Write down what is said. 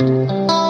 Música